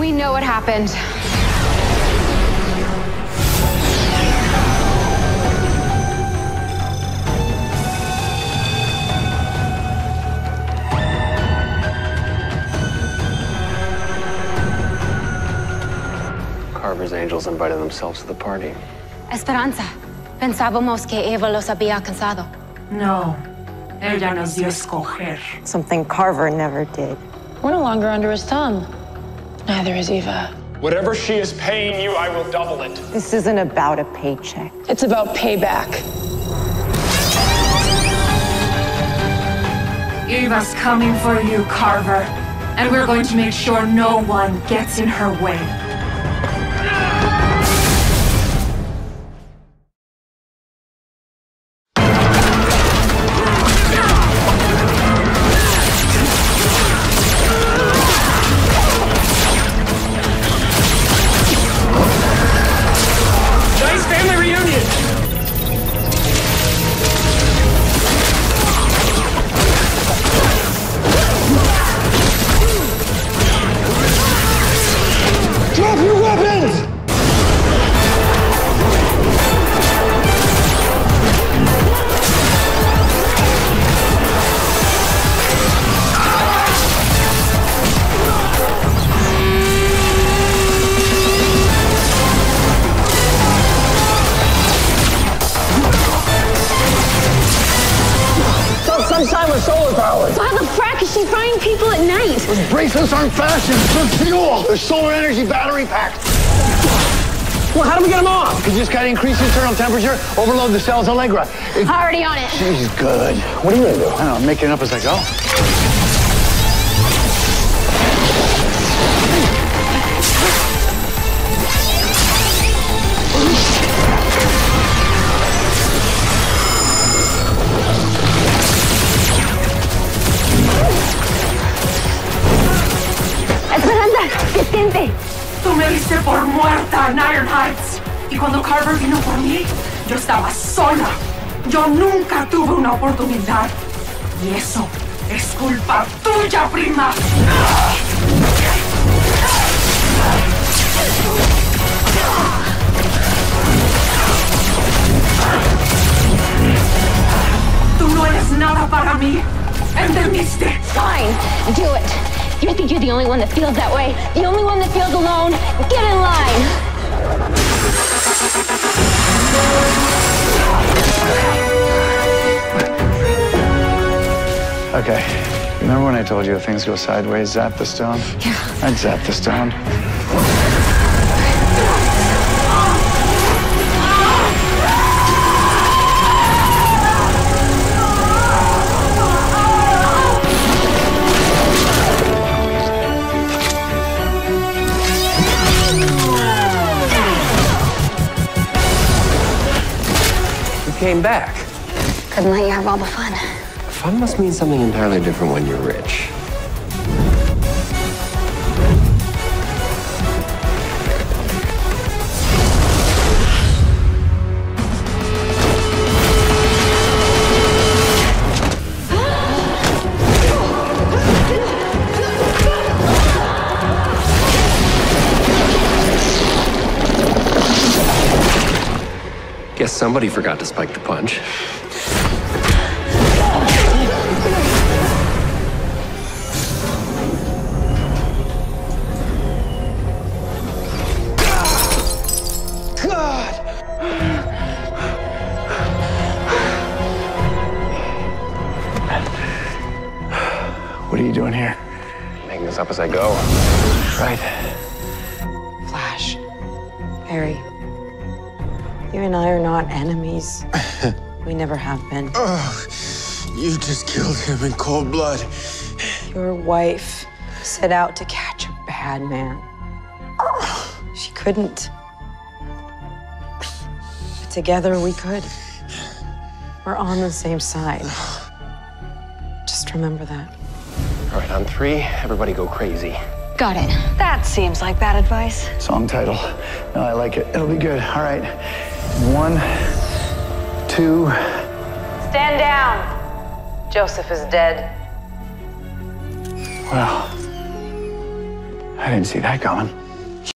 We know what happened. Carver's angels invited themselves to the party. Esperanza, pensábamos que Eva los había alcanzado. No. Ella nos dio escoger. Something Carver never did. We're no longer under his thumb. Neither is Eva. Whatever she is paying you, I will double it. This isn't about a paycheck. It's about payback. Eva's coming for you, Carver. And we're going to make sure no one gets in her way. People at night? Those bracelets aren't fashion, they're fuel! They're solar energy battery packs. Well, how do we get them off? You just gotta increase internal temperature, overload the cells Allegra. It- Already on it. She's good. What are you gonna do? I don't know, I'm making it up as I go. Detente. Tú me diste por muerta en Iron Heights. Y cuando Carver vino por mí, yo estaba sola. Yo nunca tuve una oportunidad. Y eso es culpa tuya, prima. Tú no eres nada para mí. ¿Entendiste? Fine, do it. You think you're the only one that feels that way? The only one that feels alone? Get in line. Okay. Remember when I told you if things go sideways, zap the stone? Yeah. I'd zap the stone. Came back. Couldn't let you have all the fun. Fun must mean something entirely different when you're rich. Guess somebody forgot to spike the punch. What are you doing here? Making this up as I go. Right. Flash. Harry. You and I are not enemies. we never have been. Oh, you just killed him in cold blood. Your wife set out to catch a bad man. She couldn't. But together we could. We're on the same side. Just remember that. All right, on three, everybody go crazy. Got it. That seems like bad advice. Song title. No, I like it. It'll be good. All right. One, two. Stand down. Joseph is dead. Wow. I didn't see that coming.